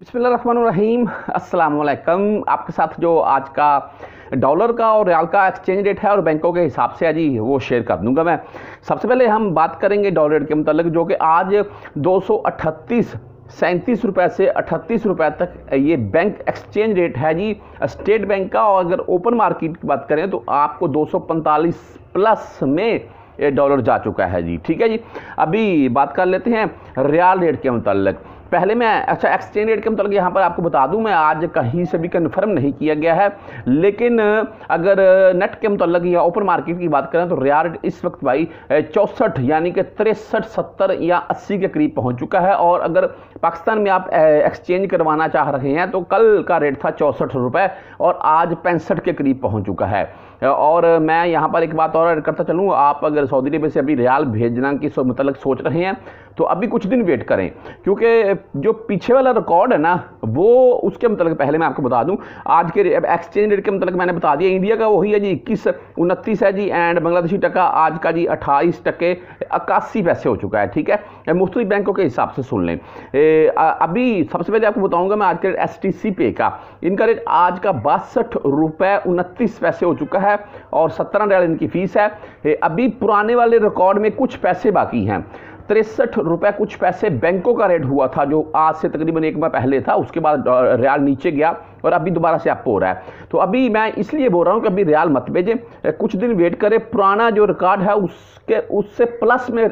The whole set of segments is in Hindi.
अस्सलाम वालेकुम आपके साथ जो आज का डॉलर का और रियाल का एक्सचेंज रेट है और बैंकों के हिसाब से जी, वो शेयर कर दूँगा मैं। सबसे पहले हम बात करेंगे डॉलर रेट के मतलब जो कि आज दो सौ अट्ठतीस सैंतीस रुपये से अट्ठतीस रुपये तक ये बैंक एक्सचेंज रेट है जी, स्टेट बैंक का। और अगर ओपन मार्केट की बात करें तो आपको दो सौ पैंतालीस प्लस में डॉलर जा चुका है जी। ठीक है जी? अभी बात कर लेते हैं रियाल रेट के मतलब पहले मैं अच्छा एक्सचेंज रेट के मतलब यहाँ पर आपको बता दूँ, मैं आज कहीं से भी कन्फर्म नहीं किया गया है, लेकिन अगर नेट के मतलब या ओपन मार्केट की बात करें तो रियाल रेट इस वक्त भाई चौंसठ, यानी कि तिरसठ, सत्तर या अस्सी के करीब पहुँच चुका है, और अगर पाकिस्तान में आप एक्सचेंज करवाना चाह रहे हैं तो कल का रेट था चौंसठ रुपये और आज पैंसठ के करीब पहुँच चुका है। और मैं यहाँ पर एक बात और करता चलूँ। आप अगर सऊदी अरब से अभी रियाल भेजना की मतलब सोच रहे हैं तो अभी कुछ दिन वेट करें। क्योंकि जो पीछे वाला रिकॉर्ड है ना वो उसके मतलब पहले मैं आपको बता दूँ आज के अब एक्सचेंज रेट के मतलब मैंने बता दिया इंडिया का वही है जी इक्कीस उनतीस है जी एंड बांग्लादेशी टका आज का जी अट्ठाईस टके इक्यासी पैसे हो चुका है ठीक है? मुख्तलिफ़ बैंकों के हिसाब से सुन लें। ए, अभी सबसे पहले आपको बताऊँगा मैं आज के एस टी सी पे का। इनका रेट आज का बासठ रुपये उनतीस पैसे हो चुका है और सत्रह रियाल इनकी फ़ीस है। अभी पुराने वाले रिकॉर्ड में कुछ पैसे बाकी हैं। तिरसठ रुपए कुछ पैसे बैंकों का रेट हुआ था, जो आज से तकरीबन एक माह पहले था। उसके बाद रियाल नीचे गया। और अभी दोबारा से अप हो रहा है। तो अभी मैं इसलिए बोल रहा हूँ कि अभी रियाल मत भेजें। कुछ दिन वेट करें। पुराना जो रिकॉर्ड है, उसके, उससे प्लस में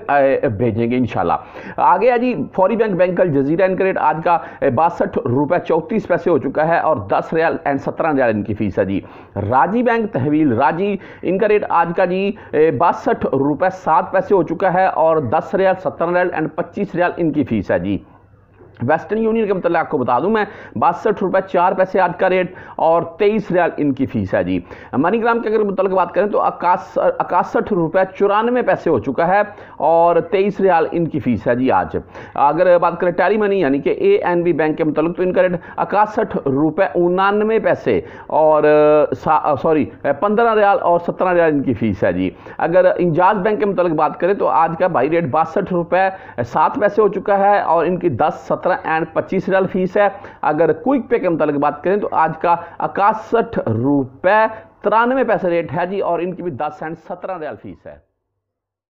भेजेंगे इंशाल्लाह। आगे है जी, फौरी बैंक बैंक कल जजीरा इनका रेट आज का बासठ रुपये चौंतीस पैसे हो चुका है और दस रियाल एंड सत्रह रियाल इनकी फ़ीस है जी। राज़ी बैंक तहवील, राज़ी इनका रेट आज का जी बासठ रुपये सात पैसे हो चुका है और दस रियाल सत्रह रियाल एंड पच्चीस रियाल इनकी फ़ीस है जी। वेस्टर्न यूनियन के मतलब आपको बता दूँ मैं, बासठ रुपये चार पैसे आज का रेट और तेईस रियाल इनकी फ़ीस है जी। मनीग्राम के अगर मतलब बात करें तो इकासठ रुपये चौरानवे पैसे हो चुका है और तेईस रियाल इनकी फ़ीस है जी आज। अगर बात करें टैली मनी यानी कि ए एन बी बैंक के मतलब तो इनका रेट इकासठ रुपये उनानवे पैसे और सॉरी पंद्रह रियाल और सत्रह रियाल इनकी फ़ीस है जी। अगर इंजाज बैंक के मतलब बात करें तो आज का भाई रेट बासठ रुपये सात पैसे हो चुका है और इनकी दस, सत्रह सत्रह एंड पच्चीस रियाल फ़ीस है। अगर क्विक पे के मुताबिक बात करें तो आज का इकासठ रुपये तिरानवे पैसे रेट है जी, और इनकी भी दस एंड सत्रह रियाल फ़ीस है।